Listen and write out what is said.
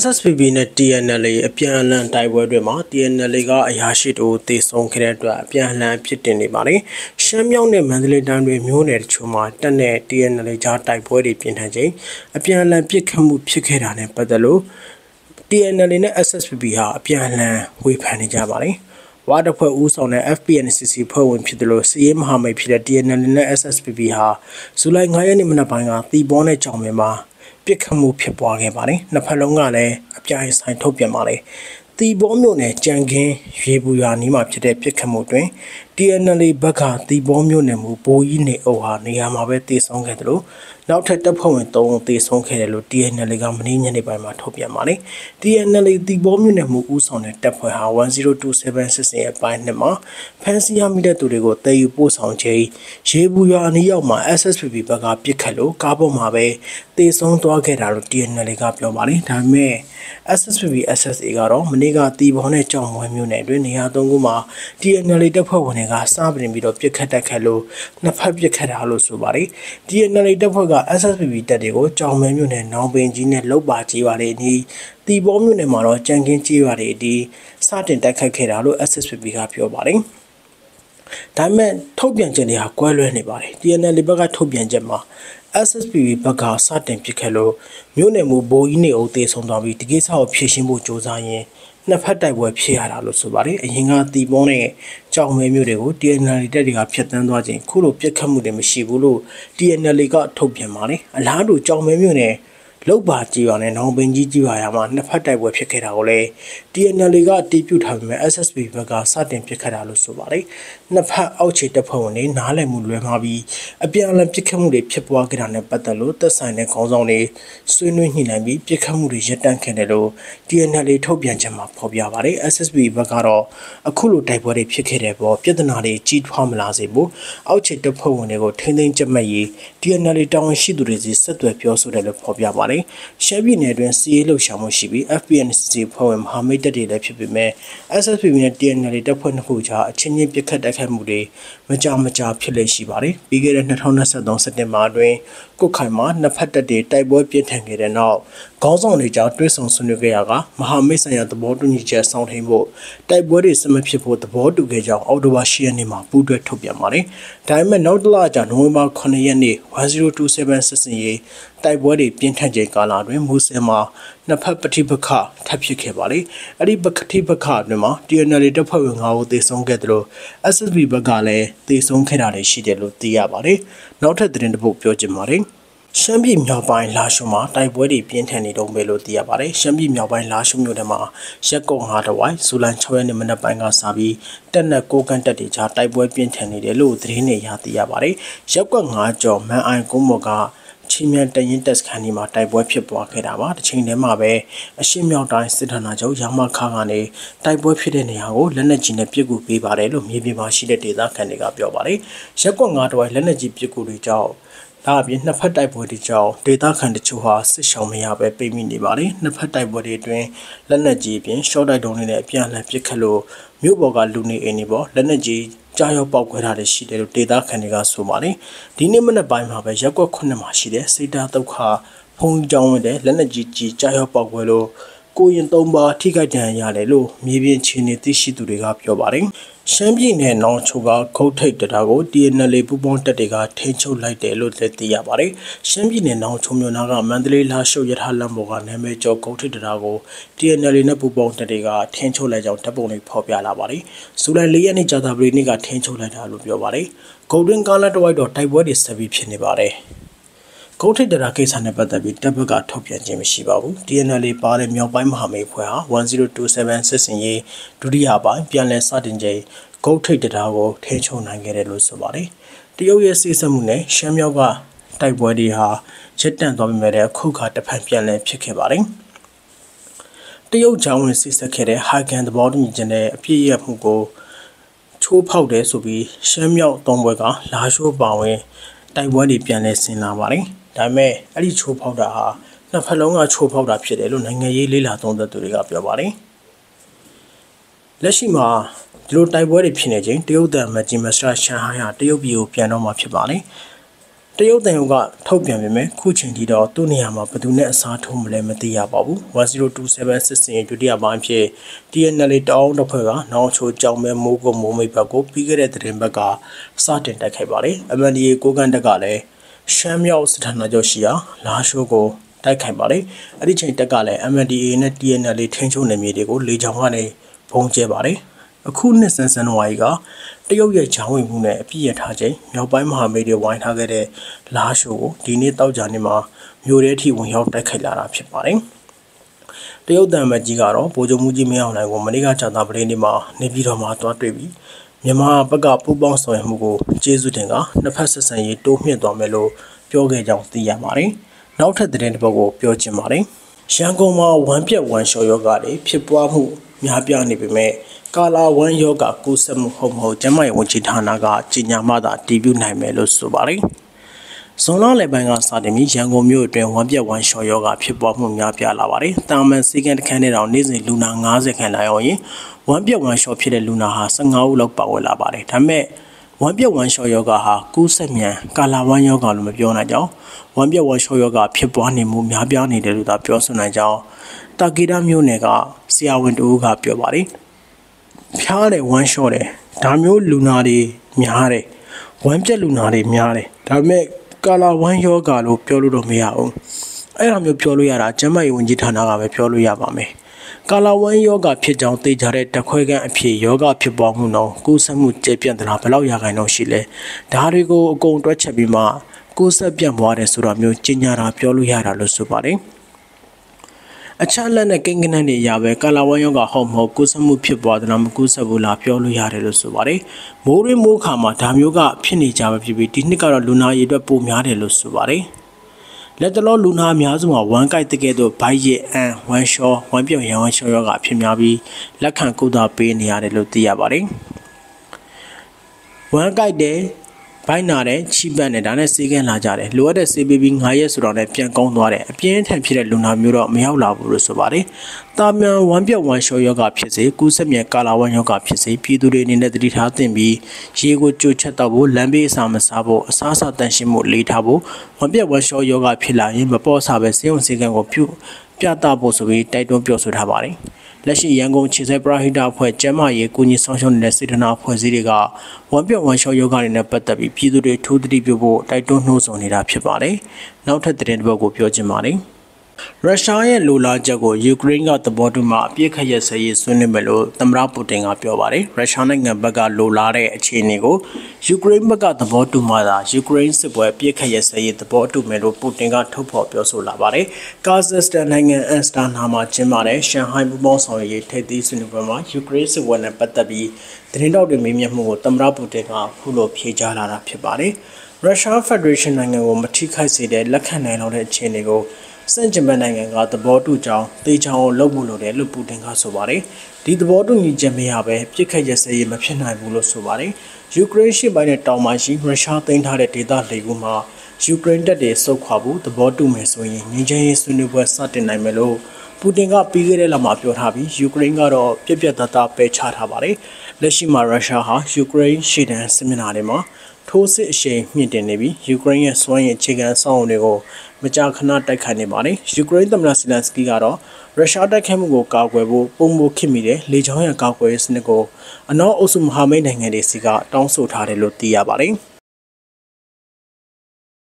SSPB နဲ့ TNL အပြန်အလှန်တိုက်ပွဲတွေမှာ TNL ကအရာရှိတို့တေဆုံးခဲ့တဲ့အတွက်အပြန်အလှန်ဖြစ်တင်နေပါတယ်။ရှမ်းမြောက်နဲ့မန္တလေးတိုင်းတွေမျိုးနယ်တချို့မှာတက်တဲ့ TNL ကြားတိုက်ပွဲတွေပြင်းထန်ချိန်အပြန်အလှန်ပစ်ခတ်မှုဖြစ်ခဲ့တာနဲ့ပတ်သက်လို့ TNL နဲ့ SSPB ဟာအပြန်အလှန်ဝေဖန်နေကြပါတယ်။ဝါတဖွဲ့ဦးဆောင်တဲ့ FPNCC ဖွဲ့ဝင်ဖြစ်တယ်လို့စီရေးမဟာမိတ်ဖြစ်တဲ့ TNL နဲ့ SSPB ဟာဇူလိုင်9ရက်နေ့မနက်ပိုင်းကတီဘောနဲ့ကြောင်ပင်မှာ ပြစ်ခတ်မှုဖြစ်ပွားခဲ့ပါတယ်။နှစ်ဖက်လုံးကလည်းအပြိုင်ဆိုင်ထုတ်ပြန်ပါတယ်။တီဘောမြို့နယ်ကြံခင်းရေပူရွာနီးမှာဖြစ်တဲ့ပြစ်ခတ်မှုတွင် TNL ဘက်ကတီဘောမြို့နယ်မူဘိုးကြီးနေအုပ်ဟာနေရာမှာပဲတည်ဆုံခဲ့တယ်လို့နောက်ထပ်တပ်ဖွဲ့ဝင်3ဦးသေဆုံးခဲ့တယ်လို့ TNL ကမနေ့ညနေပိုင်းမှာထုတ်ပြန်ပါတယ်။ TNL တီဘောမြို့နယ်မှုဦးဆောင်တဲ့တပ်ဖွဲ့ဟာ1027စစ်စင်ရဲ့ပိုင်းနှစ်မှာဖမ်းဆီးရမိတဲ့သူတွေကိုတည်ယူပို့ဆောင်ချိန်ရေဘူးရွာအနီးရောက်မှာ SSPB ဘက်ကပစ်ခတ်လို့ကားပေါ်မှာပဲသေဆုံးသွားခဲ့တာလို့ TNL ကပြောပါတယ်။ဒါပေမဲ့ SSPB SSA ကတော့မနေ့ကတီဘောနဲ့ကြောင်ဝဲမြို့နယ်တွင်နေရာသုံးခုမှာ TNL တပ်ဖွဲ့ဝင်တွေကစပင်ပြီးတော့ပြစ်ခတ်တက်ခတ်လို့နှစ်ဖက်ပြစ်ခတ်တာလို့ဆိုပါတယ်။ TNL တပ်ဖွဲ့က SSPB တပ်တွေကိုကြောင်မဲမြို့နယ်နောင်ပင်ကြီးနဲ့လုတ်ပါကြီးပါလေအနီးတီဘောမြို့နယ်မှာတော့ကြံကင်းကြီးပါလေအဒီစတင်တိုက်ခတ်ခဲ့တာလို့ SSPB ကပြောပါတယ်။ဒါပေမဲ့ထုတ်ပြန်ချက်တွေဟာကွဲလွဲနေပါတယ်။ TNL ဘက်ကထုတ်ပြန်ချက်မှာ SSPB ဘက်ကစတင်ပစ်ခတ်လို့မြို့နယ်မူဘိုးကြီးနေအုပ်သေးဆုံးသွားပြီးဒီကိစ္စကိုဖြေရှင်းဖို့ကြိုးစားရင် နှစ်ဖက်တိုက်ပွဲဖြစ်ရတာလို့ဆိုပါတယ်အရင်ကတီပုံးနဲ့ကြောင်မဲမျိုးတွေကို TNL တက်တွေကဖျက်ဆီးသွားခြင်းခုလိုပြစ်ခတ်မှုတွေမရှိဘူးလို့ TNL ကထုတ်ပြန်ပါတယ်အလားတူကြောင်မဲမျိုးနဲ့ လောက်ပါကြည်ပါနဲ့နောင်ပင်ကြီးကြည်ပါရမှာနှစ်ဖက်တိုက်ပွဲဖြစ်ခဲ့တာကိုလည်း TNL ကတီးပြထားပေမဲ့ SSB ဘက်ကစတင်ပစ်ခတ်တာလို့ဆိုပါတယ်နှစ်ဖက်အောက်ခြေတပ်ဖွဲ့ဝင်တွေနားလည်မှုလွဲမှားပြီးအပြန်အလှန်ပစ်ခတ်မှုတွေဖြစ်ပွားခဲ့တာနဲ့ပတ်သက်လို့သက်ဆိုင်တဲ့ခေါင်းဆောင်တွေဆွေးနွေးညှိနှိုင်းပြီးပစ်ခတ်မှုတွေရပ်တန့်ခဲ့တယ်လို့ TNL ထုတ်ပြန်ချက်မှာဖော်ပြပါတယ် SSB ဘက်ကတော့အခုလိုတိုက်ပွဲတွေဖြစ်ခဲ့တဲ့ပေါ်ပြဿနာတွေကြီးထွားမလာစေဘူးအောက်ခြေတပ်ဖွဲ့ဝင်တွေကိုထိန်းသိမ်းကြပ်မတ်ရေး TNL တာဝန်ရှိသူတွေစီဆက်သွယ်ပြောဆိုတယ်လို့ဖော်ပြပါတယ်ရှမ်းပြည်နယ်အတွင်းစီးရေးလှုပ်ရှားမှုရှိပြီး FPNCC ဖွဲ့ဝင်မဟာမိတ်တပ်တွေလည်းဖြစ်ပေမဲ့ SSPB နဲ့ TNL တပ်ဖွဲ့နှစ်ခုကြားအချင်းချင်းပစ်ခတ်တိုက်ခိုက်မှုတွေမကြာမကြာဖြစ်လေရှိပါတယ်ပြီးခဲ့တဲ့2023စက်တင်ဘာအတွင်းကုတ်ခိုင်မှာနှစ်ဖက်တပ်တွေတိုက်ပွဲပြင်းထန်ခဲ့တဲ့နောက် ခေါင်းဆောင်တွေကြားတွဲဆုံဆွေးနွေးခဲ့ရကမဟာမိတ်ဆိုင်ရာသဘောတူညီချက်ဆောင်ထိန်ဖို့တိုက်ပွဲတွေစမဖြစ်ဖို့သဘောတူခဲ့ကြောင်းအော်တိုဘာ10ရက်နေ့မှာပူးတွဲထုတ်ပြန်ပါတယ်။ဒါပေမဲ့နောက်တလကြာနိုဝင်ဘာ9ရက်နေ့1027စစ်စင်ရေးတိုက်ပွဲတွေပြင်းထန်ချိန်ကာလအတွင်းမူဆယ်မှာနှစ်ဖက်ပဋိပက္ခထပ်ဖြစ်ခဲ့ပါလေ။အဲ့ဒီပဋိပက္ခအတွင်းမှာ TNL တပ်ဖွဲ့ဝင်9ဦးသေဆုံးခဲ့တယ်လို့ SSB ဘက်ကလည်းသေဆုံးခဲ့တာတွေရှိတယ်လို့သိရပါတယ်။နောက်ထပ်သတင်းတစ်ပုဒ်ပြောချင်ပါတယ်။ ရှမ်းပြည်မြောက်ပိုင်းလာရှုမှာတိုက်ပွဲတွေပြင်းထန်နေတုန်းပဲလို့သိရပါတယ်။ရှမ်းပြည်မြောက်ပိုင်းလာရှုမြို့နယ်မှာရက်ကုန်းဟာတဝိုင်းဇူလိုင်6ရက်နေ့မနက်ပိုင်းကစပြီးတက်နက်ကိုကန်တက်တွေကြားတိုက်ပွဲပြင်းထန်နေတယ်လို့သတင်းတွေရသိရပါတယ်။ရက်ကွက်9ကျော်မန်အိုင်ကုန်းမော်ကချင်းမြန်တရင်တက်စခန်းဒီမှာတိုက်ပွဲဖြစ်ပွားခဲ့တာပါတစ်ချိန်တည်းမှာပဲအရှေ့မြောက်တိုင်းစစ်ဌာနချုပ်ရမခါကနေတိုက်ပွဲဖြစ်တဲ့နေရာကိုလက်နက်ကြီးနဲ့ပစ်ကူပေးပါတယ်လို့မြေပြင်မှာရှိတဲ့ဒေသခံတွေကပြောပါတယ်ရက်ကွက်9တဝိုင်းလက်နက်ကြီးပစ်ကူတွေကြောင့် ဒါအပြင်နှစ်ဖက်တိုက်ပွဲတွေကြောင့်ဒေသခံတချို့ဟာစစ်ရှောင်မရပဲပိတ်မိနေပါတယ်နှစ်ဖက်တိုက်ပွဲတွေအတွင်းလက်နက်ကြီးအပြင်ရှော့တိုက်တုံးတွေနဲ့အပြန်အလှန်ပစ်ခတ်လို့မြို့ပေါ်ကလူနေအိမ်တွေပေါ်လက်နက်ကြီးကြားရောက်ပေါက်ခွဲတာတွေရှိတယ်လို့ဒေသခံတွေကဆိုပါတယ်ဒီနေ့မနက်ပိုင်းမှာပဲရက်ကွက်9မှာရှိတဲ့စိတ်ဓာတ်ဒုက္ခဖုံးကြောင်းတဲ့လက်နက်ကြီးကြီးကြားရောက်ပေါက်ခွဲလို့ ကိုရင်သုံးပါထိခိုက်ဒဏ်ရာရတယ်လို့မြေပြင်ခြေနေသိရှိသူတွေကပြောပါတယ်ရှမ်းပြည်နယ်နောင်ချိုကခုတ်ထိတ်တရားကို TNL ပူပေါင်းတပ်တွေကထိန်းချုပ်လိုက်တယ်လို့လည်းသိရပါတယ်။ရှမ်းပြည်နယ်နောင်ချိုမြို့နာကမန္တလေးလာရှုပ်ရထားလမ်းပေါ်ကနာမည်ကျော်ခုတ်ထိတ်တရားကို TNL နဲ့ပူပေါင်းတပ်တွေကထိန်းချုပ်လိုက်ကြောင်းတပ်ပုံတွေဖော်ပြလာပါတယ်။ဇူလိုင်၄ရက်နေ့ကြာသပတေးနေ့ကထိန်းချုပ်လိုက်တာလို့ပြောပါတယ်။ဂုတ်တွင်းကားလတ်တဝိုက်တော့တိုက်ပွဲတွေဆက်ပြီးဖြစ်နေပါတယ်။ ကုန်းထိပ်တရာကိစ္စနဲ့ပတ်သက်ပြီးတပ်ဘက်ကထုတ်ပြန်ခြင်းမရှိပါဘူး DNL ပါတဲ့မြောက်ပိုင်းမဟာမိတ်ဖွဲ့ဟာ1027စစ်စင်ရေးဒုတိယပိုင်းပြန်လည်စတင်ချိန်ကုန်းထိပ်တရာကိုထိချုံနိုင်ခဲ့တယ်လို့ဆိုပါတယ်တရုတ်ရဲ့စိစက်မှုနဲ့ရှမ်းမြောက်ကတိုက်ပွဲတွေဟာချက်တန့်သွားပြီမဲ့တဲ့ခုခါတစ်ဖက်ပြန်လည်ဖြစ်ခဲ့ပါတယ်တရုတ်ချောင်းဝင်စိစက်ခဲ့တဲ့ဟာကန်သဘောတူညီချက်နဲ့အပြည့်ရမှုကိုချိုးဖောက်တယ်ဆိုပြီးရှမ်းမြောက်သုံးဘွဲကလာရှိုးပါဝင်တိုက်ပွဲတွေပြန်လည်ဆင်လာပါတယ် ဒါပေမဲ့အဲ့ဒီချိုးဖောက်တာဟာနှစ်ဖက်လုံးကချိုးဖောက်တာဖြစ်တယ်လို့နိုင်ငံရေးလေးလာသုံးသပ်သူတွေကပြောပါတယ်လက်ရှိမှာဒီလိုတိုက်ပွဲတွေဖြစ်နေချိန်တရုတ်တန်မကြီးမစတာရှန်ဟိုင်းဟာတရုတ်ပြည်ကိုပြန်တော့မှာဖြစ်ပါတယ်တရုတ်တန်ယုံကထုတ်ပြန်ပေမဲ့ခုချိန်ထိတော့သူ့နေရာမှာဘယ်သူနဲ့အစားထိုးမလဲမသိရပါဘူး1027စစ်စင်ဒုတိယပိုင်းဖြစ် TNL တောင်းတစ်ဖွဲ့ကနောင်ချိုကြောင်မဲမိုးကိုမိုးမိတ်ဘက်ကိုပြီးခဲ့တဲ့သတင်းဘက်ကစတင်တိုက်ခိုက်ပါတယ် MNDA ကိုကန်တက်ကလည်း ရှမ်းမြောက်စထနာကျော်ရှိရာလာရှိုးကိုတိုက်ခိုက်ပါတယ်အဲ့ဒီချိန်တက်ကလည်း MNDA နဲ့ TNL ထိန်းချုပ်နေမြေတွေကိုလေကြောင်းကနေဖုံးကျဲပါတယ်အခုနှစ်ဆန်းဇန်နဝါရီကတရုတ်ရဲ့ဂျောင်းဝင်မှုနဲ့အပြည့်ရထားချိန်မြောက်ပိုင်းမဟာမိတ်တွေဝိုင်းထားခဲ့တဲ့လာရှိုးကိုဒီနေ့တောက်ကြနေမှာမြို့ထဲထိဝင်ရောက်တိုက်ခိုက်လာတာဖြစ်ပါတယ်။တရုတ်တံမကြီးကတော့ဗိုလ်ချုပ်မှုကြီးမင်းအောင်လှိုင်ကိုမနေ့ကကြာသပတေးနေ့မှာနေပြည်တော်မှာတွားတွေ့ပြီး မြန်မာဘက်ကပူးပေါင်းဆောင်ရွက်မှုကိုကျေးဇူးတင်ကနှစ်ဖက်ဆက်ဆံရေးတိုးမြှင့်သွားမယ်လို့ပြောခဲ့ကြောင်းသိရပါတယ်။နောက်ထပ်သတင်းတစ်ပုဒ်ကိုပြောချင်ပါတယ်။ရန်ကုန်မှာဝမ်းပြက်ဝမ်းလျှော်ယောဂတွေဖြစ်ပွားမှုများပြားနေပေမဲ့ကာလာဝမ်းယောဂကူးစက်မှုဟုတ်မဟုတ်ကျန်းမာရေးဝန်ကြီးဌာနကကြီးညာမှသာတည်ပြုနိုင်မယ်လို့ဆိုပါတယ်။ဇွန်လလယ်ပိုင်းကစတင်ပြီးရန်ကုန်မြို့အတွင်းဝမ်းပြက်ဝမ်းလျှော်ယောဂဖြစ်ပွားမှုများပြားလာပါတယ်။တာမန်စီကန်တစ်ခန်းထဲတောင်နေ့စဉ်လူနာ90ခန့်လာရောက်ရင် ဝမ်းပြက်ဝမ်းလျှော်ဖြစ်တဲ့လူနာဟာ15ဦးလောက်ပါဝင်လာပါတယ်။ဒါပေမဲ့ဝမ်းပြက်ဝမ်းလျှော်ယောဂဟာကူးစက်မြန်ကာလာဝမ်းယောဂလို့မပြောနိုင်ကြောင်းဝမ်းပြက်ဝမ်းလျှော်ယောဂဖြစ်ပွားနေမှုများပြားနေတယ်လို့သာပြောဆိုနိုင်ကြောင်းတာကီတာမြို့နယ်ကဆရာဝန်တူကပြောပါတယ်။ဖျားတယ်ဝမ်းလျှော့တယ်ဒါမျိုးလူနာတွေများတယ်ဝမ်းပြက်လူနာတွေများတယ်ဒါပေမဲ့ကာလာဝမ်းယောဂါလို့ပြောလို့တော့မရဘူးအဲ့လိုမျိုးပြောလို့ရတာကျမကြီးဝန်ကြီးဌာနကပဲပြောလို့ရပါမယ် ကာလာဝမ်းယောဂဖြစ်ကြောင်းသိကြတဲ့တခွဲကန်းအဖြစ်ယောဂဖြစ်ပွားမှုတော့ကိုယ်ဆက်မှုကျေပြန့်တာဘယ်လောက်ရခိုင်တော့ရှိလဲဒါတွေကိုအကုန်တွက်ချက်ပြီးမှကိုယ်ဆက်ပြန့်ပွားတယ်ဆိုတာမျိုးကြီးညာတာပြောလို့ရတာလို့ဆိုပါတယ်အချလက်နဲ့ကိန်းကနန်းတွေအရာပဲကာလာဝမ်ယောဂဟုတ်မဟုတ်ကုသမှုဖြစ်ပွားသလားမကုသဘူးလားပြောလို့ရတယ်လို့ဆိုပါတယ်။မိုးရင်းမိုးခါမှာဒါမျိုးကဖြစ်နေကြပဲဖြစ်ပြီးဒီနှစ်ကတော့လူနာရည်အတွက်ပိုများတယ်လို့ဆိုပါတယ်။ လက်တလောလူနာအများစုမှာဝမ်ကိုက်တကယ်တော့ဘိုက်ရအန်ဝမ်ရှောဝမ်ပြောင်ရဝမ်ရှောယောဂဖြစ်များပြီးလက်ခံကုသပေးနေရတယ်လို့သိရပါတယ်။ဝမ်ကိုက်တဲ့ ဘိုင်းနာတဲ့ချိပတ်နဲ့ဒါနဲ့စေးကန်းလာကြတယ်လိုအပ်တဲ့စေးပေးပြီး9ရက်ဆိုတော့လည်းပြန်ကောင်းသွားတယ်အပြင်းထန်ဖြစ်တဲ့လူနာမျိုးတော့မရောက်လာဘူးလို့ဆိုပါတယ်တာမန်ဝမ်းပြက်ဝမ်းလျှော်ယောဂဖြစ်စေကူးစက်မြဲကာလာဝမ်းယောဂဖြစ်စေပြည်သူတွေအနေနဲ့တတိထားသင့်ပြီးရေကိုကြိုချက်တော့ဖို့လမ်းဘေးအစာမစားဖို့အစားအစာတန်ရှင်းမှုလေးထားဖို့ဝမ်းပြက်ဝမ်းလျှော်ယောဂဖြစ်လာရင်မပေါ့ဆပဲစေုံစေကန်းကိုပြုပြသဖို့ဆိုပြီးတိုက်တွန်းပြောဆိုထားပါတယ် လက်ရှိရန်ကုန်ခြေစဲပရဟိတအဖွဲ့ကျမ်းမာရေးကုညီဆောင်ရှောက်နေတဲ့စေတနာအဖွဲ့အစည်းတွေကဝမ်ပြော့ဝမ်ရှော့ယောဂတွေနဲ့ပတ်သက်ပြီးပြည်သူတွေထိုးသတိပြုဖို့တိုက်တွန်းနှိုးဆော်နေတာဖြစ်ပါတယ်။နောက်ထပ်သတင်းတစ်ပုဒ်ကိုပြောချင်ပါတယ်။ ရုရှားရဲ့လိုလားချက်ကိုယူကရိန်းကသဘောတူမှအပြစ်ခတ်ရစရေးဆွေးနွေးမယ်လို့သမ္မတပူတင်ကပြောပါတယ်။ရုရှားနိုင်ငံဘက်ကလိုလားတဲ့အခြေအနေကိုယူကရိန်းဘက်ကသဘောတူမှသာယူကရိန်းစစ်ပွဲအပြစ်ခတ်ရစရေးသဘောတူမယ်လို့ပူတင်ကထုတ်ဖော်ပြောဆိုလာပါတယ်။ကာဇက်စတန်နိုင်ငံအန်စတာနာမှာကျင်းပတဲ့ရှန်ဟိုင်းပူပေါင်းဆောင်ရွက်ရေးထိပ်သီးဆွေးနွေးပွဲမှာယူကရိန်းစစ်ပွဲနဲ့ပတ်သက်ပြီးသတင်းတောက်တွေမေးမြန်းမှုကိုသမ္မတပူတင်ကခုလိုဖြေကြားလာတာဖြစ်ပါတယ်။ရုရှားဖက်ဒရေးရှင်းနိုင်ငံကိုမထိခိုက်စေတဲ့လက်ခံနိုင်လောက်တဲ့အခြေအနေကို စန့်ကျင်ဘက်နိုင်ငံကသဘောတူကြောင်းတေချောင်းကိုလုပ်ဖို့လိုတယ်လို့ပူတင်ကဆိုပါတယ်ဒီသဘောတူညီချက်မရပဲပြစ်ခတ်ရစရေးမဖြစ်နိုင်ဘူးလို့ဆိုပါတယ်ယူကရိန်းရှေ့ပိုင်းနဲ့တောင်ပိုင်းရှိရုရှားသိမ်းထားတဲ့ဒေသလေကူမှာယူကရိန်းတပ်တွေဆုတ်ခွာဖို့သဘောတူမယ်ဆိုရင်ငြိမ်းချမ်းရေးဆွေးနွေးပွဲစတင်နိုင်မယ်လို့ပူတင်ကပြီးခဲ့တဲ့လမှာပြောထားပြီးယူကရိန်းကတော့ပြက်ပြက်သားသားပယ်ချထားပါတယ်လက်ရှိမှာရုရှားဟာယူကရိန်းရှေ့တန်းစစ်မျက်နှာတွေမှာ ထိုးစစ်အရှိန်မြင့်တင်နေပြီးယူကရိန်းရဲ့စွမ်းရည်အခြေခံအဆောက်အအုံတွေကိုမကြာခဏတိုက်ခိုက်နေပါတယ်။ယူကရိန်းသမ္မတဆီလန်စကီကတော့ရုရှားတိုက်ခိုက်မှုကိုကာကွယ်ဖို့ပုံမခစ်မိတဲ့လေကြောင်းရန်ကာကွယ်ရေးစနစ်ကိုအနောက်အုပ်စုမဟာမိတ်နိုင်ငံတွေစီကတောင်းဆိုထားတယ်လို့သိရပါတယ်။